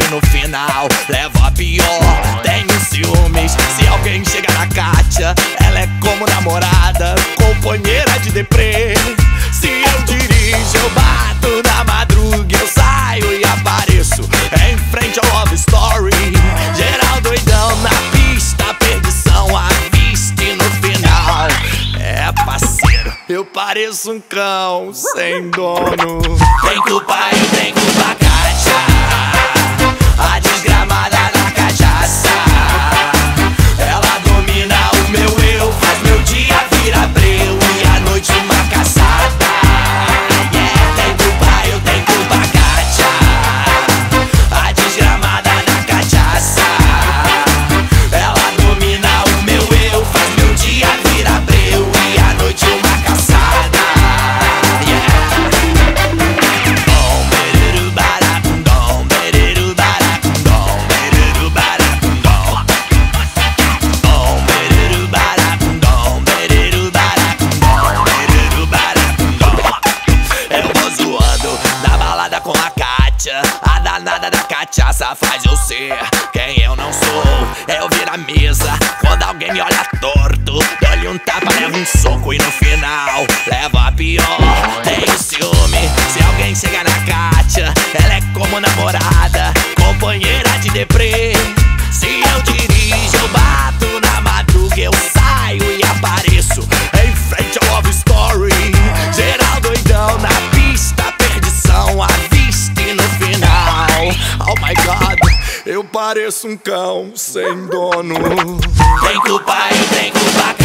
e no final leva a pior. Tenho ciúmes se alguém chega na Kátia. Ela é como namorada, companheira de deprê. Se eu dirijo, eu bato na madruga, eu saio e apareço em frente ao Love Story. Geral doidão na pista, perdição à vista e no final. É parceiro, eu pareço um cão sem dono. Tem culpa, eu tenho da cachaça faz eu ser quem eu não sou. Eu viro a mesa quando alguém me olha torto. Dou-lhe um tapa, levo um soco e no final levo a pior. Tenho ciúme se alguém chegar na Kátia. Ela é como namorada, companheira de deprê. Pareço um cão sem dono. Tem culpa, eu tenho culpa.